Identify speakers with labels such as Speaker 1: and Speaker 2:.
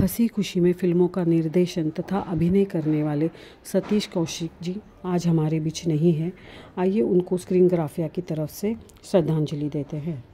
Speaker 1: हँसी खुशी में फ़िल्मों का निर्देशन तथा अभिनय करने वाले सतीश कौशिक जी आज हमारे बीच नहीं हैं। आइए उनको स्क्रीन ग्राफिया की तरफ़ से श्रद्धांजलि देते हैं।